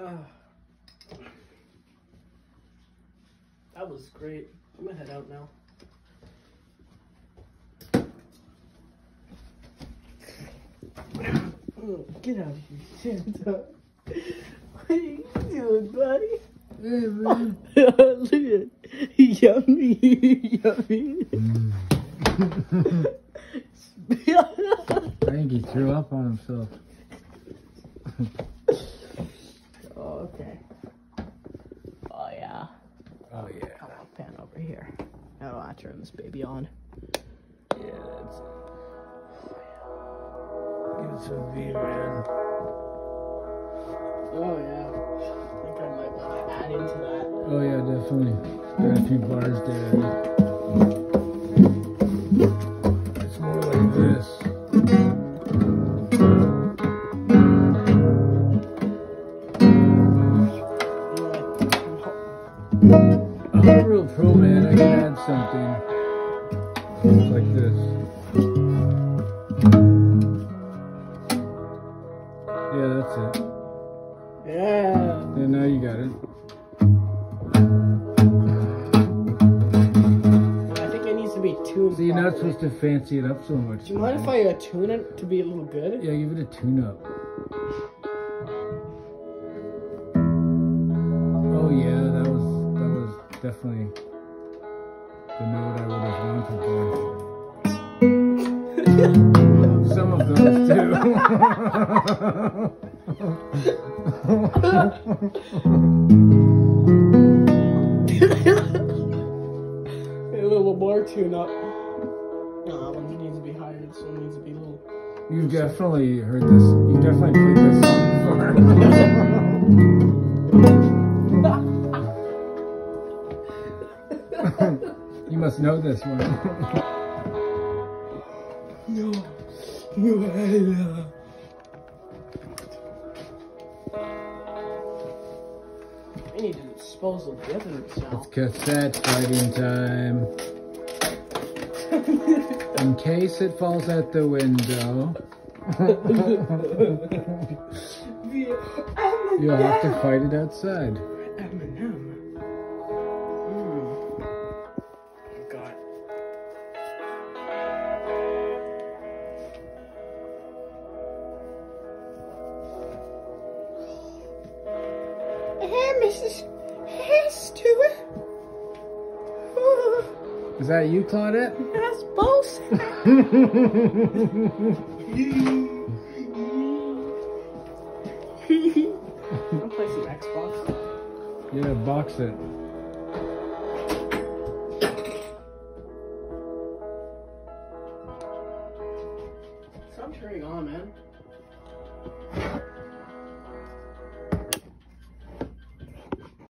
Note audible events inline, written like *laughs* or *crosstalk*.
Uh, that was great. I'm gonna head out now. Oh, *coughs* Get out of here, Santa. *laughs* What are you doing, buddy? Hey, *laughs* man. Look at yummy, *laughs* yummy. I think he threw up on himself. Oh, okay. Oh yeah. Oh, yeah. On, pan over here. Oh, I turn this baby on. Yeah, that's Give it some beer, man. Oh yeah. I think I might want to add into that. Oh, yeah, definitely. Got a few bars there. I'm a real pro, man. I can add something like this. Yeah, that's it. Yeah. And now you got it. I think it needs to be tuned. So you're not properly. supposed to fancy it up so much. Do you mind if I uh, tune it to be a little good? Yeah, give it a tune up. Definitely the note I would have wanted there. *laughs* Some of those too. *laughs* a little more tune up. Nah, one needs to be higher. This one needs to be little. You've definitely heard this. You've definitely played this song *laughs* must know this one. No. No, I We need to dispose of the others now. Cassette fighting time. In case it falls out the window, *laughs* you'll have to fight it outside. Eminem. Mm. Mrs. Hey, Stuart. Oh, Is that you, Claudette? that's both. Wanna play some Xbox? Yeah, box it. Stop turning on, man.